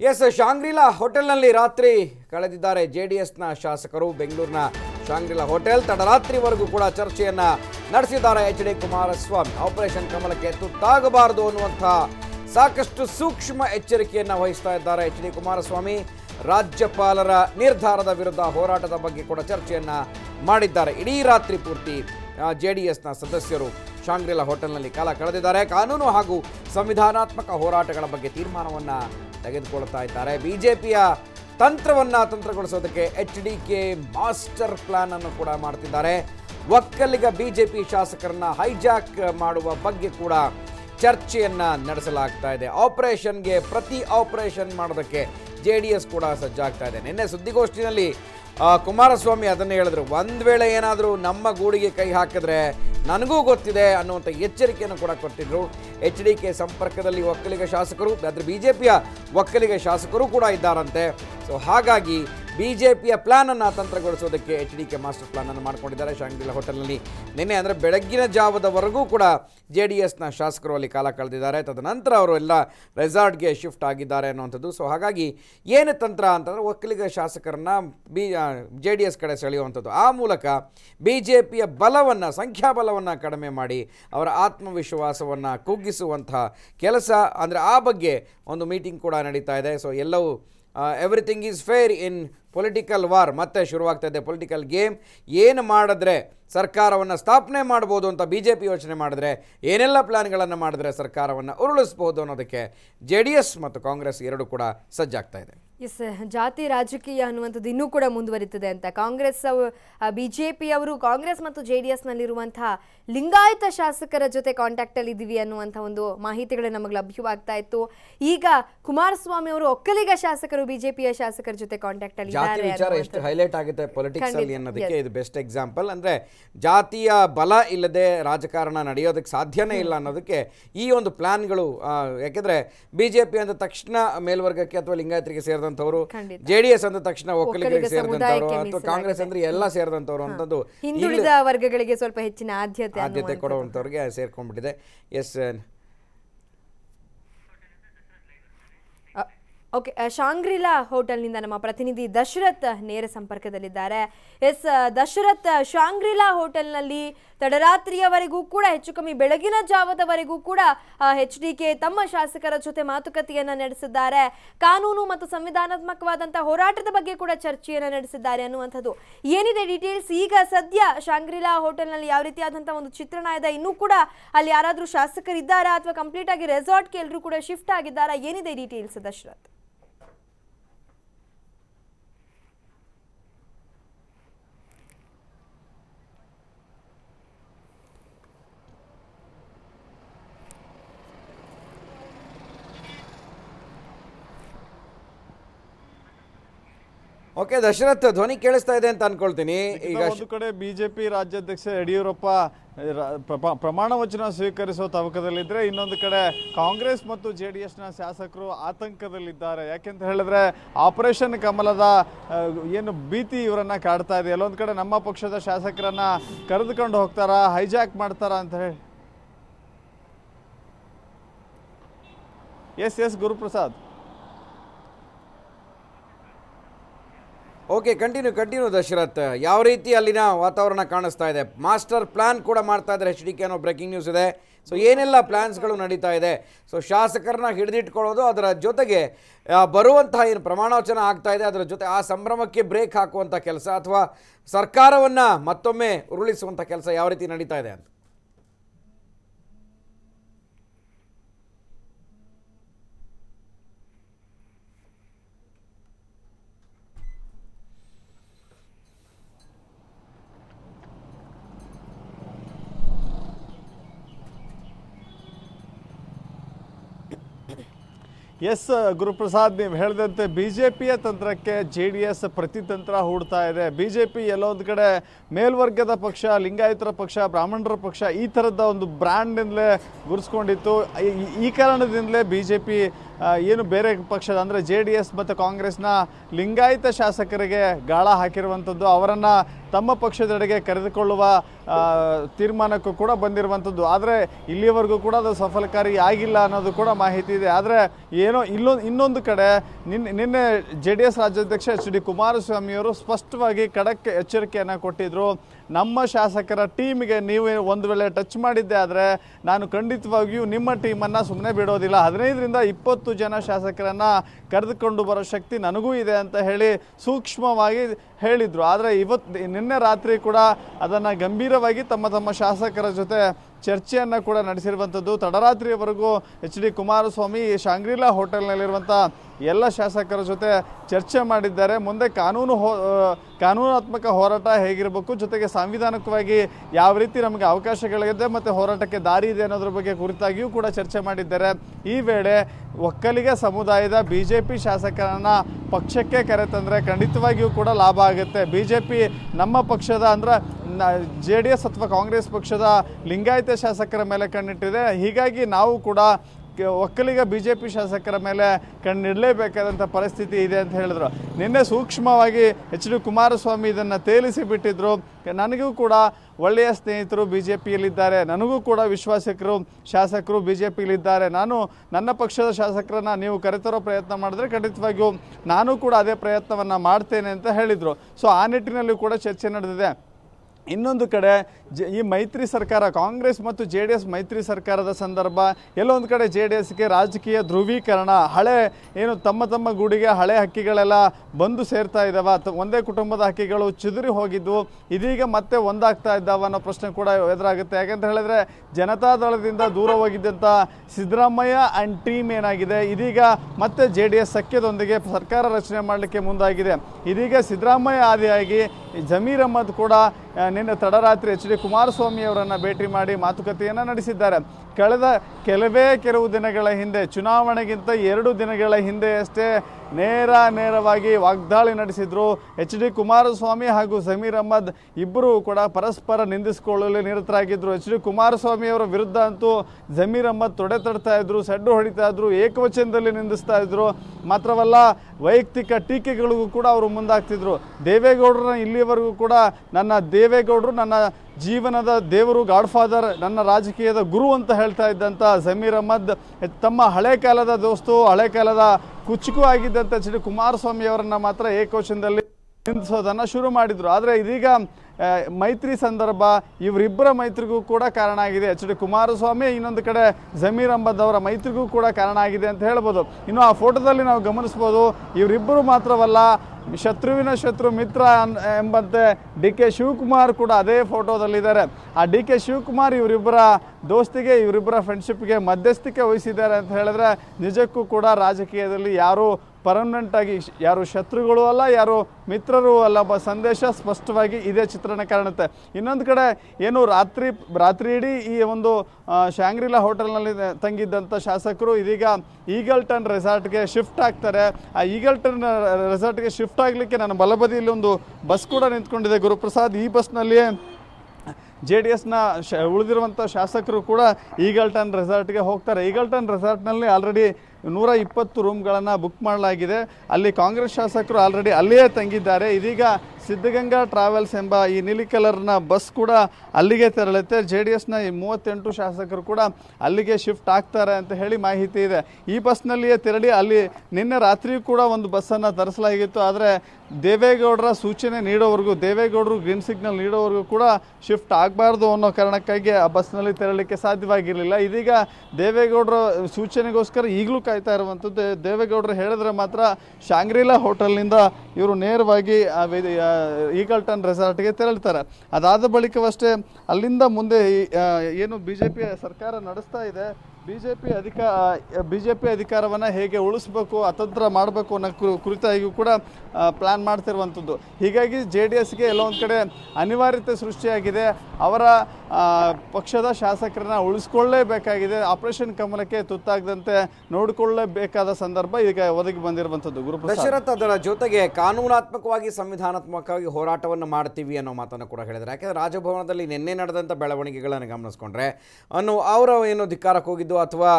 S, Shangri-La ಹೋಟೆಲ್ನಲ್ಲಿ ರಾತ್ರಿ ಕಳೆದಿದ್ದಾರೆ. J D ಎಸ್ನ ಶಾಸಕರು ಬೆಂಗಳೂರಿನ ಶಾಂಗ್ರಿಲಾ ಹೋಟೆಲ್ ತಡರಾತ್ರಿವರೆಗೂ ಕೂಡ ಚರ್ಚೆಯನ್ನು ನಡೆಸಿದ್ದಾರೆ. ಎಚ್ ಡಿ ಕುಮಾರಸ್ವಾಮಿ, ಆಪರೇಷನ್ ಕಮಲಕ್ಕೆ ತುತ್ತಾಗಬಾರದು ಅನ್ನುವಂಥ ಸಾಕಷ್ಟು ಸೂಕ್ಷ್ಮ ಎಚ್ಚರಿಕೆಯನ್ನು ವಹಿಸ್ತಾ ಇದ್ದಾರೆ ಎಚ್ ಡಿ ಕುಮಾರಸ್ವಾಮಿ. ರಾಜ್ಯಪಾಲರ ನಿರ್ಧಾರದ ವಿರುದ್ಧ ಹೋರಾಟದ ಬಗ್ಗೆ ಕೂಡ ಚರ್ಚೆಯನ್ನ ಮಾಡಿದ್ದಾರೆ. ಇಡೀ ರಾತ್ರಿ ಪೂರ್ತಿ ಜೆ ಡಿ ಎಸ್ನ ಸದಸ್ಯರು ಶಾಂಗ್ರಿಲಾ ಹೋಟೆಲ್ನಲ್ಲಿ ಕಾಲ ಕಳೆದಿದ್ದಾರೆ. ಕಾನೂನು ಹಾಗೂ ಸಂವಿಧಾನಾತ್ಮಕ ಹೋರಾಟಗಳ ಬಗ್ಗೆ ತೀರ್ಮಾನವನ್ನ ತೆಗೆದುಕೊಳ್ತಾ ಇದ್ದಾರೆ. ಬಿಜೆಪಿಯ ತಂತ್ರವನ್ನು ತಂತ್ರಗೊಳಿಸೋದಕ್ಕೆ H D K master plan ಅನ್ನು ಕೂಡ ಮಾಡ್ತಿದ್ದಾರೆ. ಒಕ್ಕಲಿಗ ಬಿಜೆಪಿ ಶಾಸಕರನ್ನ ಹೈಜಾಕ್ ಮಾಡುವ ಬಗ್ಗೆ ಕೂಡ ಚರ್ಚೆಯನ್ನ ನಡೆಸಲಾಗ್ತಾ ಇದೆ. ಆಪರೇಷನ್ಗೆ ಪ್ರತಿ ಆಪರೇಷನ್ ಮಾಡೋದಕ್ಕೆ ಜೆ ಡಿ ಎಸ್ ಕೂಡ ಸಜ್ಜಾಗ್ತಾ ಇದೆ. ನಿನ್ನೆ ಸುದ್ದಿಗೋಷ್ಠಿನಲ್ಲಿ ಕುಮಾರಸ್ವಾಮಿ ಅದನ್ನು ಹೇಳಿದ್ರು. ಒಂದು ವೇಳೆ ಏನಾದರೂ ನಮ್ಮ ಗೂಡಿಗೆ ಕೈ ಹಾಕಿದ್ರೆ ನನಗೂ ಗೊತ್ತಿದೆ ಅನ್ನುವಂಥ ಎಚ್ಚರಿಕೆಯನ್ನು ಕೂಡ ಕೊಟ್ಟಿದ್ರು. ಎಚ್ ಡಿ ಕೆ ಸಂಪರ್ಕದಲ್ಲಿ ಒಕ್ಕಲಿಗ ಶಾಸಕರು, ಆದರೆ ಬಿ ಜೆ ಪಿಯ ಒಕ್ಕಲಿಗ ಶಾಸಕರು ಕೂಡ ಇದ್ದಾರಂತೆ. ಸೊ ಹಾಗಾಗಿ ಬಿ ಜೆ ಪಿಯ ಪ್ಲ್ಯಾನನ್ನು ತಂತ್ರಗೊಳಿಸೋದಕ್ಕೆ ಎಚ್ ಡಿ ಕೆ ಮಾಸ್ಟರ್ ಪ್ಲಾನನ್ನು ಮಾಡ್ಕೊಂಡಿದ್ದಾರೆ ಶಾಂಗ್ರಿಲಾ ಹೋಟೆಲ್ನಲ್ಲಿ. ನಿನ್ನೆ ಅಂದರೆ ಬೆಳಗ್ಗಿನ ಜಾವದವರೆಗೂ ಕೂಡ ಜೆ ಡಿ ಎಸ್ನ ಶಾಸಕರು ಅಲ್ಲಿ ಕಾಲ ಕಳೆದಿದ್ದಾರೆ. ತದನಂತರ ಅವರು ಎಲ್ಲ ರೆಸಾರ್ಟ್ಗೆ ಶಿಫ್ಟ್ ಆಗಿದ್ದಾರೆ ಅನ್ನುವಂಥದ್ದು. ಸೊ ಹಾಗಾಗಿ ಏನು ತಂತ್ರ ಅಂತಂದರೆ ಒಕ್ಕಲಿಗ ಶಾಸಕರನ್ನ ಬಿ ಜೆ ಡಿ ಎಸ್ ಕಡೆ ಸೆಳೆಯುವಂಥದ್ದು. ಆ ಮೂಲಕ ಬಿ ಜೆ ಪಿಯ ಬಲವನ್ನು, ಸಂಖ್ಯಾಬಲವನ್ನು ಕಡಿಮೆ ಮಾಡಿ ಅವರ ಆತ್ಮವಿಶ್ವಾಸವನ್ನು ಕುಗ್ಗಿಸುವಂತಹ ಕೆಲಸ ಅಂದರೆ ಆ ಬಗ್ಗೆ ಒಂದು ಮೀಟಿಂಗ್ ಕೂಡ ನಡೀತಾ ಇದೆ. ಸೊ ಎಲ್ಲವೂ everything is fair in political war ಮತ್ತೆ ಶುರುವಾಗ್ತಾ ಇದೆ ಪೊಲಿಟಿಕಲ್ ಗೇಮ್ ಏನು ಮಾಡಿದ್ರೆ ಸರ್ಕಾರವನ್ನು ಸ್ಥಾಪನೆ ಮಾಡ್ಬೋದು ಅಂತ ಬಿ ಜೆ ಪಿ ಯೋಚನೆ ಮಾಡಿದ್ರೆ, ಏನೆಲ್ಲ ಪ್ಲ್ಯಾನ್ಗಳನ್ನು ಮಾಡಿದ್ರೆ ಸರ್ಕಾರವನ್ನು ಉರುಳಿಸ್ಬೋದು ಅನ್ನೋದಕ್ಕೆ ಜೆ ಡಿ ಎಸ್ ಮತ್ತು ಕಾಂಗ್ರೆಸ್ ಎರಡೂ ಕೂಡ ಸಜ್ಜಾಗ್ತಾ ಇದೆ. ಎಸ್ ಜಾತಿ ರಾಜಕೀಯ ಅನ್ನುವಂಥದ್ದು ಇನ್ನೂ ಕೂಡ ಮುಂದುವರಿತದೆ ಅಂತ. ಕಾಂಗ್ರೆಸ್ ಬಿಜೆಪಿ ಅವರು ಕಾಂಗ್ರೆಸ್ ಮತ್ತು ಜೆ ಡಿ ಎಸ್ನಲ್ಲಿರುವಂತಹ ಲಿಂಗಾಯತ ಶಾಸಕರ ಜೊತೆ ಕಾಂಟ್ಯಾಕ್ಟಲ್ಲಿ ಇದ್ದೀವಿ ಅನ್ನುವಂಥ ಒಂದು ಮಾಹಿತಿಗಳು ನಮಗೆ ಲಭ್ಯವಾಗ್ತಾ ಇತ್ತು. ಈಗ ಕುಮಾರಸ್ವಾಮಿ ಅವರು ಒಕ್ಕಲಿಗ ಶಾಸಕರು ಬಿಜೆಪಿಯ ಶಾಸಕರ ಜೊತೆ ಕಾಂಟ್ಯಾಕ್ಟ್ ಅಲ್ಲಿ ಜಾತಿ ವಿಚಾರ ಎಷ್ಟು ಹೈಲೈಟ್ ಆಗುತ್ತೆ ಪೊಲಿಟಿಕ್ಸ್ ಅಲ್ಲಿ ಅನ್ನೋದಕ್ಕೆ ಇದು ಬೆಸ್ಟ್ ಎಕ್ಸಾಂಪಲ್ ಅಂದ್ರೆ ಜಾತಿಯ ಬಲ ಇಲ್ಲದೆ ರಾಜಕಾರಣ ನಡೆಯೋದಕ್ಕೆ ಸಾಧ್ಯನೇ ಇಲ್ಲ ಅನ್ನೋದಕ್ಕೆ ಈ ಒಂದು ಪ್ಲಾನ್ಗಳು ಯಾಕೆಂದ್ರೆ ಬಿಜೆಪಿ ಅಂದ ತಕ್ಷಣ ಮೇಲ್ವರ್ಗಕ್ಕೆ ಅಥವಾ ಲಿಂಗಾಯತರಿಗೆ ಸೇರಿದಂಥವ್ರು ಖಂಡಿತ. ಜೆ ಡಿ ಎಸ್ ಅಂದ ತಕ್ಷಣ ಒಕ್ಕಲಿಗರಿಗೆ ಸೇರಿದಂತವರು ಅಥವಾ ಕಾಂಗ್ರೆಸ್ ಅಂದ್ರೆ ಎಲ್ಲ ಸೇರಿದಂತವರು ಅಂತದ್ದು. ಹಿಂದುಳಿದ ವರ್ಗಗಳಿಗೆ ಸ್ವಲ್ಪ ಹೆಚ್ಚಿನ ಆದ್ಯತೆ ಆದ್ಯತೆ ಕೊಡುವಂತವ್ರಿಗೆ ಸೇರ್ಕೊಂಡ್ಬಿಟ್ಟಿದೆ. ಎಸ್ ಓಕೆ ಶಾಂಗ್ರಿಲಾ ಹೋಟೆಲ್ನಿಂದ ನಮ್ಮ ಪ್ರತಿನಿಧಿ ದಶರಥ್ ನೇರ ಸಂಪರ್ಕದಲ್ಲಿದ್ದಾರೆ. ಎಸ್ ಅ, ದಶರಥ್ ಶಾಂಗ್ರಿಲಾ ಹೋಟೆಲ್ನಲ್ಲಿ ತಡರಾತ್ರಿಯವರೆಗೂ ಕೂಡ ಹೆಚ್ಚು ಕಮ್ಮಿ ಬೆಳಗಿನ ಜಾವದವರೆಗೂ ಕೂಡ ಎಚ್ ಡಿ ಕೆ ತಮ್ಮ ಶಾಸಕರ ಜೊತೆ ಮಾತುಕತೆಯನ್ನು ನಡೆಸಿದ್ದಾರೆ. ಕಾನೂನು ಮತ್ತು ಸಂವಿಧಾನಾತ್ಮಕವಾದಂತಹ ಹೋರಾಟದ ಬಗ್ಗೆ ಕೂಡ ಚರ್ಚೆಯನ್ನು ನಡೆಸಿದ್ದಾರೆ ಅನ್ನುವಂಥದ್ದು. ಏನಿದೆ ಡೀಟೇಲ್ಸ್? ಈಗ ಸದ್ಯ ಶಾಂಗ್ರಿಲಾ ಹೋಟೆಲ್ನಲ್ಲಿ ಯಾವ ರೀತಿಯಾದಂತಹ ಒಂದು ಚಿತ್ರಣ ಇದೆ? ಇನ್ನೂ ಕೂಡ ಅಲ್ಲಿ ಯಾರಾದರೂ ಶಾಸಕರಿದ್ದಾರಾ? ಅಥವಾ ಕಂಪ್ಲೀಟ್ ಆಗಿ ರೆಸಾರ್ಟ್ಗೆ ಎಲ್ಲರೂ ಕೂಡ ಶಿಫ್ಟ್ ಆಗಿದ್ದಾರಾ? ಏನಿದೆ ಡೀಟೇಲ್ಸ್ ದಶರಥ್? ಓಕೆ ದಶರಥ್ ಧ್ವನಿ ಕೇಳಿಸ್ತಾ ಇದೆ ಅಂತ ಅನ್ಕೊಳ್ತೀನಿ. ಈಗ ಒಂದು ಕಡೆ ಬಿಜೆಪಿ ರಾಜ್ಯಾಧ್ಯಕ್ಷ ಯಡಿಯೂರಪ್ಪ ಪ್ರಮಾಣ ವಚನ ಸ್ವೀಕರಿಸುವ ತವಕದಲ್ಲಿದ್ರೆ ಇನ್ನೊಂದು ಕಡೆ ಕಾಂಗ್ರೆಸ್ ಮತ್ತು ಜೆ ಡಿ ಎಸ್ನ ಶಾಸಕರು ಆತಂಕದಲ್ಲಿದ್ದಾರೆ. ಯಾಕೆಂತ ಹೇಳಿದ್ರೆ ಆಪರೇಷನ್ ಕಮಲದ ಏನು ಭೀತಿ ಇವರನ್ನ ಕಾಡ್ತಾ ಇದೆ ಎಲ್ಲೊಂದು ಕಡೆ ನಮ್ಮ ಪಕ್ಷದ ಶಾಸಕರನ್ನ ಕರೆದುಕೊಂಡು ಹೋಗ್ತಾರಾ? ಹೈಜಾಕ್ ಮಾಡ್ತಾರಾ ಅಂತ ಹೇಳಿ. S S Guruprasad. Okay continue continue Dasharath ಯಾವ ರೀತಿ ಅಲ್ಲಿನ ವಾತಾವರಣ ಕಾಣಿಸ್ತಾ ಇದೆ? ಮಾಸ್ಟರ್ ಪ್ಲಾನ್ ಕೂಡ ಮಾಡ್ತಾ ಇದ್ದಾರೆ. ಎಚ್ ಡಿ ಕೆ ಅನ್ನೋ ಬ್ರೇಕಿಂಗ್ ನ್ಯೂಸ್ ಇದೆ. ಸೊ ಏನೆಲ್ಲ ಪ್ಲ್ಯಾನ್ಸ್ಗಳು ನಡೀತಾ ಇದೆ? ಸೊ ಶಾಸಕರನ್ನ ಹಿಡಿದಿಟ್ಕೊಳ್ಳೋದು, ಅದರ ಜೊತೆಗೆ ಬರುವಂತಹ ಏನು ಪ್ರಮಾಣವಚನ ಆಗ್ತಾ ಇದೆ, ಅದರ ಜೊತೆ ಆ ಸಂಭ್ರಮಕ್ಕೆ ಬ್ರೇಕ್ ಹಾಕುವಂಥ ಕೆಲಸ ಅಥವಾ ಸರ್ಕಾರವನ್ನು ಮತ್ತೊಮ್ಮೆ ಉರುಳಿಸುವಂಥ ಕೆಲಸ ಯಾವ ರೀತಿ ನಡೀತಾ ಇದೆ ಅಂತ? ಎಸ್, ಗುರುಪ್ರಸಾದ್, ನೀವು ಹೇಳಿದಂತೆ ಬಿ ಜೆ ಪಿಯ ತಂತ್ರಕ್ಕೆ ಜೆ ಡಿ ಎಸ್ ಪ್ರತಿತಂತ್ರ ಹೂಡ್ತಾ ಇದೆ. ಬಿ ಜೆ ಪಿ ಎಲ್ಲೊಂದು ಕಡೆ ಮೇಲ್ವರ್ಗದ ಪಕ್ಷ, ಲಿಂಗಾಯತರ ಪಕ್ಷ, ಬ್ರಾಹ್ಮಣರ ಪಕ್ಷ ಈ ಥರದ ಒಂದು ಬ್ರ್ಯಾಂಡಿಂದಲೇ ಗುರುಸ್ಕೊಂಡಿತ್ತು. ಈ- ಕಾರಣದಿಂದಲೇ ಬಿ ಜೆ ಪಿ ಏನು ಬೇರೆ ಪಕ್ಷದ ಅಂದರೆ ಜೆ ಡಿ ಎಸ್ ಮತ್ತು ಕಾಂಗ್ರೆಸ್ನ ಲಿಂಗಾಯತ ಶಾಸಕರಿಗೆ ಗಾಳ ಹಾಕಿರುವಂಥದ್ದು ಅವರನ್ನು ತಮ್ಮ ಪಕ್ಷದೆಡೆಗೆ ಕರೆದುಕೊಳ್ಳುವ ತೀರ್ಮಾನಕ್ಕೂ ಕೂಡ ಬಂದಿರುವಂಥದ್ದು. ಆದರೆ ಇಲ್ಲಿಯವರೆಗೂ ಕೂಡ ಅದು ಸಫಲಕಾರಿ ಆಗಿಲ್ಲ ಅನ್ನೋದು ಕೂಡ ಮಾಹಿತಿ ಇದೆ. ಆದರೆ ಏನೋ ಇಲ್ಲೊಂದು, ಇನ್ನೊಂದು ಕಡೆ ನಿನ್ನೆ ನಿನ್ನೆ ಜೆ ಡಿ ಎಸ್ ರಾಜ್ಯಾಧ್ಯಕ್ಷ ಎಚ್ ಡಿ ಕುಮಾರಸ್ವಾಮಿಯವರು ಸ್ಪಷ್ಟವಾಗಿ ಖಡಕ್ ಎಚ್ಚರಿಕೆಯನ್ನು ಕೊಟ್ಟಿದ್ರು. ನಮ್ಮ ಶಾಸಕರ ಟೀಮ್ಗೆ ನೀವು ಒಂದು ವೇಳೆ ಟಚ್ ಮಾಡಿದ್ದೆ ಆದರೆ ನಾನು ಖಂಡಿತವಾಗಿಯೂ ನಿಮ್ಮ ಟೀಮನ್ನು ಸುಮ್ಮನೆ ಬಿಡೋದಿಲ್ಲ. ಹದಿನೈದರಿಂದ ಇಪ್ಪತ್ತು ಜನ ಶಾಸಕರನ್ನು ಕರೆದುಕೊಂಡು ಬರೋ ಶಕ್ತಿ ನನಗೂ ಇದೆ ಅಂತ ಹೇಳಿ ಸೂಕ್ಷ್ಮವಾಗಿ ಹೇಳಿದರು. ಆದರೆ ಇವತ್ತು ನಿನ್ನೆ ರಾತ್ರಿ ಕೂಡ ಅದನ್ನು ಗಂಭೀರವಾಗಿ ತಮ್ಮ ತಮ್ಮ ಶಾಸಕರ ಜೊತೆ ಚರ್ಚೆಯನ್ನು ಕೂಡ ನಡೆಸಿರುವಂಥದ್ದು. ತಡರಾತ್ರಿಯವರೆಗೂ ಎಚ್ ಡಿ ಕುಮಾರಸ್ವಾಮಿ ಶಾಂಗ್ರಿಲಾ ಹೋಟೆಲ್ನಲ್ಲಿರುವಂಥ ಎಲ್ಲ ಶಾಸಕರ ಜೊತೆ ಚರ್ಚೆ ಮಾಡಿದ್ದಾರೆ. ಮುಂದೆ ಕಾನೂನು ಹೋ ಕಾನೂನಾತ್ಮಕ ಹೋರಾಟ ಹೇಗಿರಬೇಕು, ಜೊತೆಗೆ ಸಾಂವಿಧಾನಿಕವಾಗಿ ಯಾವ ರೀತಿ ನಮಗೆ ಅವಕಾಶಗಳಿದೆ ಮತ್ತು ಹೋರಾಟಕ್ಕೆ ದಾರಿ ಇದೆ ಅನ್ನೋದ್ರ ಬಗ್ಗೆ ಕುರಿತಾಗಿಯೂ ಕೂಡ ಚರ್ಚೆ ಮಾಡಿದ್ದಾರೆ. ಈ ವೇಳೆ ಒಕ್ಕಲಿಗ ಸಮುದಾಯದ ಬಿ ಜೆ ಪಿ ಶಾಸಕರನ್ನು ಪಕ್ಷಕ್ಕೆ ಕರೆತಂದರೆ ಖಂಡಿತವಾಗಿಯೂ ಕೂಡ ಲಾಭ ಆಗುತ್ತೆ. ಬಿ ಜೆ ಪಿ ನಮ್ಮ ಪಕ್ಷದ ಅಂದ್ರೆ ಜೆ ಡಿ ಎಸ್ ಅಥವಾ ಕಾಂಗ್ರೆಸ್ ಪಕ್ಷದ ಲಿಂಗಾಯತ ಶಾಸಕರ ಮೇಲೆ ಕಣ್ಣಿಟ್ಟಿದೆ. ಹೀಗಾಗಿ ನಾವು ಕೂಡ ಒಕ್ಕಲಿಗ ಬಿ ಜೆ ಪಿ ಶಾಸಕರ ಮೇಲೆ ಕಣ್ಣಿಡಲೇಬೇಕಾದಂಥ ಪರಿಸ್ಥಿತಿ ಇದೆ ಅಂತ ಹೇಳಿದ್ರು. ನಿನ್ನೆ ಸೂಕ್ಷ್ಮವಾಗಿ ಎಚ್ ಡಿ ಕುಮಾರಸ್ವಾಮಿ ಇದನ್ನು ತೇಲಿಸಿ ಬಿಟ್ಟಿದ್ರು ನನಗೂ ಕೂಡ ಒಳ್ಳೆಯ ಸ್ನೇಹಿತರು ಬಿ ಜೆ ಪಿಯಲ್ಲಿದ್ದಾರೆ ನನಗೂ ಕೂಡ ವಿಶ್ವಾಸಕರು, ಶಾಸಕರು ಬಿ ಜೆ ಪಿಯಲ್ಲಿದ್ದಾರೆ ನಾನು ನನ್ನ ಪಕ್ಷದ ಶಾಸಕರನ್ನು ನೀವು ಕರೆತರೋ ಪ್ರಯತ್ನ ಮಾಡಿದ್ರೆ ಖಂಡಿತವಾಗಿಯೂ ನಾನು ಕೂಡ ಅದೇ ಪ್ರಯತ್ನವನ್ನು ಮಾಡ್ತೇನೆ ಅಂತ ಹೇಳಿದರು. ಸೊ ಆ ನಿಟ್ಟಿನಲ್ಲಿ ಕೂಡ ಚರ್ಚೆ ನಡೆದಿದೆ. ಇನ್ನೊಂದು ಕಡೆ ಜ ಈ ಮೈತ್ರಿ ಸರ್ಕಾರ, ಕಾಂಗ್ರೆಸ್ ಮತ್ತು ಜೆ ಡಿ ಎಸ್ ಮೈತ್ರಿ ಸರ್ಕಾರದ ಸಂದರ್ಭ, ಎಲ್ಲೊಂದು ಕಡೆ ಜೆ ಡಿ ಎಸ್ಗೆ ರಾಜಕೀಯ ಧ್ರುವೀಕರಣ, ಹಳೆ ಏನು ತಮ್ಮ ತಮ್ಮ ಗೂಡಿಗೆ ಹಳೆ ಹಕ್ಕಿಗಳೆಲ್ಲ ಬಂದು ಸೇರ್ತಾ ಇದ್ದಾವ ಒಂದೇ ಕುಟುಂಬದ ಹಕ್ಕಿಗಳು ಚಿದುರಿ ಹೋಗಿದ್ವು, ಇದೀಗ ಮತ್ತೆ ಒಂದಾಗ್ತಾ ಇದ್ದಾವ ಅನ್ನೋ ಪ್ರಶ್ನೆ ಕೂಡ ಎದುರಾಗುತ್ತೆ. ಯಾಕಂತ ಹೇಳಿದ್ರೆ ಜನತಾದಳದಿಂದ ದೂರ ಹೋಗಿದ್ದಂಥ ಸಿದ್ದರಾಮಯ್ಯ ಆ್ಯಂಡ್ ಟೀಮ್ ಏನಾಗಿದೆ, ಇದೀಗ ಮತ್ತೆ ಜೆ ಡಿ ಎಸ್ ಸಖ್ಯದೊಂದಿಗೆ ಸರ್ಕಾರ ರಚನೆ ಮಾಡಲಿಕ್ಕೆ ಮುಂದಾಗಿದೆ. ಇದೀಗ ಸಿದ್ದರಾಮಯ್ಯ ಆದಿಯಾಗಿ ಜಮೀರ್ ಅಹ್ಮದ್ ಕೂಡ ನಿನ್ನೆ ತಡರಾತ್ರಿ ಎಚ್ ಡಿ ಕುಮಾರಸ್ವಾಮಿ ಅವರನ್ನು ಭೇಟಿ ಮಾಡಿ ಮಾತುಕತೆಯನ್ನು ನಡೆಸಿದ್ದಾರೆ. ಕಳೆದ ಕೆಲವೇ ಕೆಲವು ದಿನಗಳ ಹಿಂದೆ, ಚುನಾವಣೆಗಿಂತ ಎರಡು ದಿನಗಳ ಹಿಂದೆಯಷ್ಟೇ ನೇರ ನೇರವಾಗಿ ವಾಗ್ದಾಳಿ ನಡೆಸಿದ್ರು ಎಚ್ ಡಿ ಕುಮಾರಸ್ವಾಮಿ ಹಾಗೂ ಸಮೀರ್ ಅಹ್ಮದ್. ಇಬ್ಬರು ಕೂಡ ಪರಸ್ಪರ ನಿಂದಿಸಿಕೊಳ್ಳಲು ನಿರತರಾಗಿದ್ದರು ಎಚ್ ಡಿ ಕುಮಾರಸ್ವಾಮಿ ಅವರ ವಿರುದ್ಧ ಅಂತೂ ಜಮೀರ್ ಅಹ್ಮದ್ ತೊಡೆ ತಡ್ತಾ ಇದ್ರು, ಸಡ್ಡು ಹೊಡಿತಾ ಇದ್ರು, ಏಕವಚನದಲ್ಲಿ ನಿಂದಿಸ್ತಾ ಇದ್ರು. ಮಾತ್ರವಲ್ಲ, ವೈಯಕ್ತಿಕ ಟೀಕೆಗಳಿಗೂ ಕೂಡ ಅವರು ಮುಂದಾಗ್ತಿದ್ರು. ದೇವೇಗೌಡರನ್ನ ಇಲ್ಲಿಯವರೆಗೂ ಕೂಡ ನನ್ನ ದೇವೇಗೌಡರು, ನನ್ನ ಜೀವನದ ದೇವರು ಗಾಡ್ ಫಾದರ್ ನನ್ನ ರಾಜಕೀಯದ ಗುರು ಅಂತ ಹೇಳ್ತಾ ಇದ್ದಂಥ ಜಮೀರ್ ಅಹ್ಮದ್, ತಮ್ಮ ಹಳೆ ಕಾಲದ ದೋಸ್ತು, ಹಳೆ ಕಾಲದ ಕುಚುಕು ಆಗಿದ್ದಂಥ ಎಚ್ ಡಿ ಕುಮಾರಸ್ವಾಮಿ ಅವರನ್ನ ಮಾತ್ರ ಏಕವಚನದಲ್ಲಿ ನಿಂದಿಸೋದನ್ನು ಶುರು ಮಾಡಿದರು. ಆದರೆ ಇದೀಗ ಮೈತ್ರಿ ಸಂದರ್ಭ, ಇವರಿಬ್ಬರ ಮೈತ್ರಿಗೂ ಕೂಡ ಕಾರಣ ಆಗಿದೆ. ಎಚ್ ಡಿ ಕುಮಾರಸ್ವಾಮಿ, ಇನ್ನೊಂದು ಕಡೆ ಜಮೀರ್ ಅಹ್ಮದ್ ಅವರ ಮೈತ್ರಿಗೂ ಕೂಡ ಕಾರಣ ಆಗಿದೆ ಅಂತ ಹೇಳ್ಬೋದು. ಇನ್ನು ಆ ಫೋಟೋದಲ್ಲಿ ನಾವು ಗಮನಿಸ್ಬೋದು, ಇವರಿಬ್ಬರು ಮಾತ್ರವಲ್ಲ ಶತ್ರುವಿನ ಶತ್ರು ಮಿತ್ರ ಎಂಬಂತೆ ಡಿ ಕೆ ಶಿವಕುಮಾರ್ ಕೂಡ ಅದೇ ಫೋಟೋದಲ್ಲಿದ್ದಾರೆ. ಆ ಡಿ ಕೆ ಶಿವಕುಮಾರ್ ಇವರಿಬ್ಬರ ದೋಸ್ತಿಗೆ, ಇವರಿಬ್ಬರ ಫ್ರೆಂಡ್ಶಿಪ್ಗೆ ಮಧ್ಯಸ್ಥಿಕೆ ವಹಿಸಿದ್ದಾರೆ ಅಂತ ಹೇಳಿದ್ರೆ ನಿಜಕ್ಕೂ ಕೂಡ ರಾಜಕೀಯದಲ್ಲಿ ಯಾರು ಪರ್ಮನೆಂಟ್ ಆಗಿ ಯಾರು ಶತ್ರುಗಳು ಅಲ್ಲ, ಯಾರು ಮಿತ್ರರು ಅಲ್ಲ ಬ ಸಂದೇಶ ಸ್ಪಷ್ಟವಾಗಿ ಇದೇ ಚಿತ್ರಣ ಕಾಣುತ್ತೆ. ಇನ್ನೊಂದು ಕಡೆ ಏನು ರಾತ್ರಿ ರಾತ್ರಿ ಇಡೀ ಈ ಒಂದು ಶಾಂಗ್ರಿಲಾ ಹೋಟೆಲ್ನಲ್ಲಿ ತಂಗಿದ್ದಂಥ ಶಾಸಕರು ಇದೀಗ ಈಗಲ್ಟನ್ ರೆಸಾರ್ಟ್ಗೆ ಶಿಫ್ಟ್ ಆಗ್ತಾರೆ. ಆ ಈಗಲ್ಟನ್ ರೆಸಾರ್ಟ್ಗೆ ಶಿಫ್ಟ್ ಆಗಲಿಕ್ಕೆ ನನ್ನ ಬಲಬದಿಯಲ್ಲಿ ಒಂದು ಬಸ್ ಕೂಡ ನಿಂತ್ಕೊಂಡಿದೆ. ಗುರುಪ್ರಸಾದ್ ಈ ಬಸ್ನಲ್ಲಿಯೇ ಜೆ ಡಿ ಎಸ್ನ ಶ ಉಳಿದಿರುವಂಥ ಶಾಸಕರು ಕೂಡ ಈಗಲ್ಟನ್ ರೆಸಾರ್ಟ್ಗೆ ಹೋಗ್ತಾರೆ. ಈಗಲ್ಟನ್ ರೆಸಾರ್ಟ್ನಲ್ಲಿ ಆಲ್ರೆಡಿ ನೂರ ಇಪ್ಪತ್ತು ರೂಮ್ಗಳನ್ನು ಬುಕ್ ಮಾಡಲಾಗಿದೆ. ಅಲ್ಲಿ ಕಾಂಗ್ರೆಸ್ ಶಾಸಕರು ಆಲ್ರೆಡಿ ಅಲ್ಲಿಯೇ ತಂಗಿದ್ದಾರೆ. ಇದೀಗ ಸಿದ್ಧಗಂಗಾ ಟ್ರಾವೆಲ್ಸ್ ಎಂಬ ಈ ನೀಲಿ ಕಲರ್ನ ಬಸ್ ಕೂಡ ಅಲ್ಲಿಗೆ ತೆರಳುತ್ತೆ. ಜೆ ಡಿ ಎಸ್ನ ಮೂವತ್ತೆಂಟು ಶಾಸಕರು ಕೂಡ ಅಲ್ಲಿಗೆ ಶಿಫ್ಟ್ ಆಗ್ತಾರೆ ಅಂತ ಹೇಳಿ ಮಾಹಿತಿ ಇದೆ. ಈ ಬಸ್ನಲ್ಲಿಯೇ ತೆರಳಿ ಅಲ್ಲಿ ನಿನ್ನೆ ರಾತ್ರಿಯೂ ಕೂಡ ಒಂದು ಬಸ್ಸನ್ನು ತರಿಸಲಾಗಿತ್ತು. ಆದರೆ ದೇವೇಗೌಡರ ಸೂಚನೆ ನೀಡೋವರೆಗೂ, ದೇವೇಗೌಡರು ಗ್ರೀನ್ ಸಿಗ್ನಲ್ ನೀಡೋವರೆಗೂ ಕೂಡ ಶಿಫ್ಟ್ ಆಗಬಾರ್ದು ಅನ್ನೋ ಕಾರಣಕ್ಕಾಗಿ ಆ ಬಸ್ನಲ್ಲಿ ತೆರಳಲಿಕ್ಕೆ ಸಾಧ್ಯವಾಗಿರಲಿಲ್ಲ. ಇದೀಗ ದೇವೇಗೌಡರ ಸೂಚನೆಗೋಸ್ಕರ ಈಗಲೂ ಕಾಯ್ತಾ ಇರುವಂಥದ್ದು ದೇವೇಗೌಡರು ಹೇಳಿದ್ರೆ ಮಾತ್ರ ಶಾಂಗ್ರಿಲಾ ಹೋಟೆಲ್ನಿಂದ ಇವರು ನೇರವಾಗಿ ಈಗಲ್ಟನ್ ರೆಸಾರ್ಟ್ಗೆ ತೆರಳ್ತಾರೆ. ಅದಾದ ಬಳಿಕವಷ್ಟೇ ಅಲ್ಲಿಂದ ಮುಂದೆ ಏನು ಬಿ ಸರ್ಕಾರ ನಡೆಸ್ತಾ ಇದೆ ಬಿ ಜೆ ಪಿ ಅಧಿಕ ಬಿ ಜೆ ಪಿ ಅಧಿಕಾರವನ್ನು ಹೇಗೆ ಉಳಿಸ್ಬೇಕು, ಅತಂತ್ರ ಮಾಡಬೇಕು ಅನ್ನೋ ಕುರಿತಾಗಿಯೂ ಕೂಡ ಪ್ಲ್ಯಾನ್ ಮಾಡ್ತಿರುವಂಥದ್ದು. ಹೀಗಾಗಿ ಜೆ ಡಿ ಎಸ್ಗೆ ಎಲ್ಲೊಂದು ಕಡೆ ಅನಿವಾರ್ಯತೆ ಸೃಷ್ಟಿಯಾಗಿದೆ. ಅವರ ಪಕ್ಷದ ಶಾಸಕರನ್ನ ಉಳಿಸ್ಕೊಳ್ಳೇಬೇಕಾಗಿದೆ. ಆಪರೇಷನ್ ಕಮಲಕ್ಕೆ ತುತ್ತಾಗದಂತೆ ನೋಡಿಕೊಳ್ಳಲೇಬೇಕಾದ ಸಂದರ್ಭ ಈಗ ಒದಗಿ ಬಂದಿರುವಂಥದ್ದು. ಗುರು ದಶರಥ್ ಅದರ ಜೊತೆಗೆ ಕಾನೂನಾತ್ಮಕವಾಗಿ, ಸಂವಿಧಾನಾತ್ಮಕವಾಗಿ ಹೋರಾಟವನ್ನು ಮಾಡ್ತೀವಿ ಅನ್ನೋ ಮಾತನ್ನು ಕೂಡ ಹೇಳಿದ್ದಾರೆ. ಯಾಕೆಂದರೆ ರಾಜಭವನದಲ್ಲಿ ನಿನ್ನೆ ನಡೆದಂಥ ಬೆಳವಣಿಗೆಗಳನ್ನು ಗಮನಿಸ್ಕೊಂಡ್ರೆ, ಅನ್ನು, ಅವರ ಏನು ಧಿಕ್ಕಾರಕ್ಕೆ ಹೋಗಿದ್ದು? ಅಥವಾ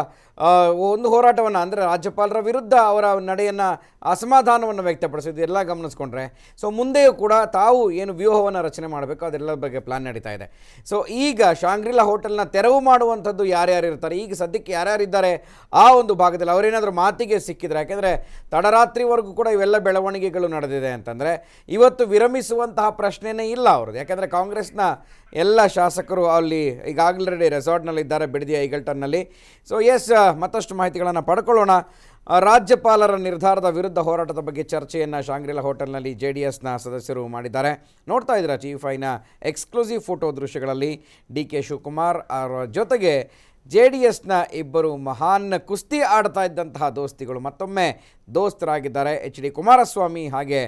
ಒಂದು ಹೋರಾಟವನ್ನು ಅಂದರೆ ರಾಜ್ಯಪಾಲರ ವಿರುದ್ಧ ಅವರ ನಡೆಯನ್ನು ಅಸಮಾಧಾನವನ್ನು ವ್ಯಕ್ತಪಡಿಸಿದ್ದು ಎಲ್ಲ ಗಮನಿಸ್ಕೊಂಡ್ರೆ, ಸೊ ಮುಂದೆಯೂ ಕೂಡ ತಾವು ಏನು ವ್ಯೂಹವನ್ನು ರಚನೆ ಮಾಡಬೇಕು ಅದೆಲ್ಲ ಬಗ್ಗೆ ಪ್ಲಾನ್ ನಡೀತಾ ಇದೆ. ಸೊ ಈಗ ಶಾಂಗ್ರಿಲಾ ಹೋಟೆಲ್ನ ತೆರವು ಮಾಡುವಂಥದ್ದು ಯಾರ್ಯಾರು ಇರ್ತಾರೆ, ಈಗ ಸದ್ಯಕ್ಕೆ ಯಾರ್ಯಾರಿದ್ದಾರೆ ಆ ಒಂದು ಭಾಗದಲ್ಲಿ ಅವರೇನಾದರೂ ಮಾತಿಗೆ ಸಿಕ್ಕಿದ್ರೆ, ಯಾಕೆಂದರೆ ತಡರಾತ್ರಿವರೆಗೂ ಕೂಡ ಇವೆಲ್ಲ ಬೆಳವಣಿಗೆಗಳು ನಡೆದಿದೆ ಅಂತಂದರೆ, ಇವತ್ತು ವಿರಮಿಸುವಂತಹ ಪ್ರಶ್ನೆಯೇ ಇಲ್ಲ ಅವ್ರದ್ದು. ಯಾಕೆಂದರೆ ಕಾಂಗ್ರೆಸ್ನ ಎಲ್ಲ ಶಾಸಕರು ಅಲ್ಲಿ ಈಗ ಆಲ್ರೆಡಿ ರೆಸಾರ್ಟ್ನಲ್ಲಿದ್ದಾರೆ ಬಿಡದಿಯ ಈಗಲ್ಟನ್ನಲ್ಲಿ ಸೊ ಎಸ್ ಮತ್ತಷ್ಟು ಮಾಹಿತಿಗಳನ್ನು ಪಡ್ಕೊಳ್ಳೋಣ. ರಾಜ್ಯಪಾಲರ ನಿರ್ಧಾರದ ವಿರುದ್ಧ ಹೋರಾಟದ ಬಗ್ಗೆ ಚರ್ಚೆಯನ್ನು ಶಾಂಗ್ರಿಲಾ ಹೋಟೆಲ್ನಲ್ಲಿ ಜೆ ಡಿ ಎಸ್ನ ಸದಸ್ಯರು ಮಾಡಿದ್ದಾರೆ. ನೋಡ್ತಾ ಇದ್ದೀರಾ ಟಿ ಫೈನ ಎಕ್ಸ್ಕ್ಲೂಸಿವ್ ಫೋಟೋ ದೃಶ್ಯಗಳಲ್ಲಿ ಡಿ ಕೆ ಶಿವಕುಮಾರ್ ಅವರ ಜೊತೆಗೆ ಜೆ ಡಿ ಎಸ್ನ ಇಬ್ಬರು ಮಹಾನ್ ಕುಸ್ತಿ ಆಡ್ತಾ ಇದ್ದಂತಹ ದೋಸ್ತಿಗಳು ಮತ್ತೊಮ್ಮೆ ದೋಸ್ತರಾಗಿದ್ದಾರೆ. ಎಚ್ ಡಿ ಕುಮಾರಸ್ವಾಮಿ ಹಾಗೆ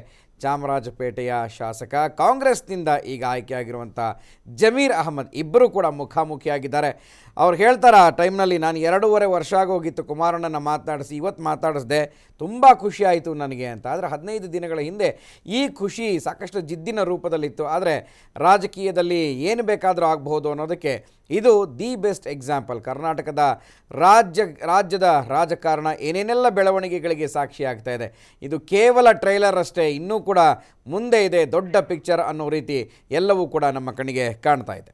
ಚಾಮರಾಜಪೇಟೆಯ ಶಾಸಕ. ಕಾಂಗ್ರೆಸ್ನಿಂದ ಈಗ ಆಯ್ಕೆಯಾಗಿರುವಂಥ ಜಮೀರ್ ಅಹಮದ್ ಇಬ್ಬರು ಕೂಡ ಮುಖಾಮುಖಿಯಾಗಿದ್ದಾರೆ. ಅವ್ರು ಹೇಳ್ತಾರೆ, ಆ ಟೈಮ್ನಲ್ಲಿ ನಾನು ಎರಡೂವರೆ ವರ್ಷ ಆಗೋಗಿತ್ತು ಕುಮಾರಣ್ಣನ ಮಾತನಾಡಿಸಿ, ಇವತ್ತು ಮಾತಾಡಿಸ್ದೆ, ತುಂಬ ಖುಷಿ ಆಯಿತು ನನಗೆ ಅಂತ. ಆದರೆ ಹದಿನೈದು ದಿನಗಳ ಹಿಂದೆ ಈ ಖುಷಿ ಸಾಕಷ್ಟು ಜಿದ್ದಿನ ರೂಪದಲ್ಲಿತ್ತು. ಆದರೆ ರಾಜಕೀಯದಲ್ಲಿ ಏನು ಬೇಕಾದರೂ ಆಗಬಹುದು ಅನ್ನೋದಕ್ಕೆ ಇದು ದಿ ಬೆಸ್ಟ್ ಎಕ್ಸಾಂಪಲ್. ಕರ್ನಾಟಕದ ರಾಜ್ಯ, ರಾಜ್ಯದ ರಾಜಕಾರಣ ಏನೇನೆಲ್ಲ ಬೆಳವಣಿಗೆಗಳಿಗೆ ಸಾಕ್ಷಿಯಾಗ್ತಾ ಇದೆ. ಇದು ಕೇವಲ ಟ್ರೈಲರ್ ಅಷ್ಟೇ, ಇನ್ನೂ ಕೂಡ ಮುಂದೆ ಇದೆ ದೊಡ್ಡ ಪಿಕ್ಚರ್ ಅನ್ನೋ ರೀತಿ ಎಲ್ಲವೂ ಕೂಡ ನಮ್ಮ ಕಣ್ಣಿಗೆ ಕಾಣ್ತಾ ಇದೆ.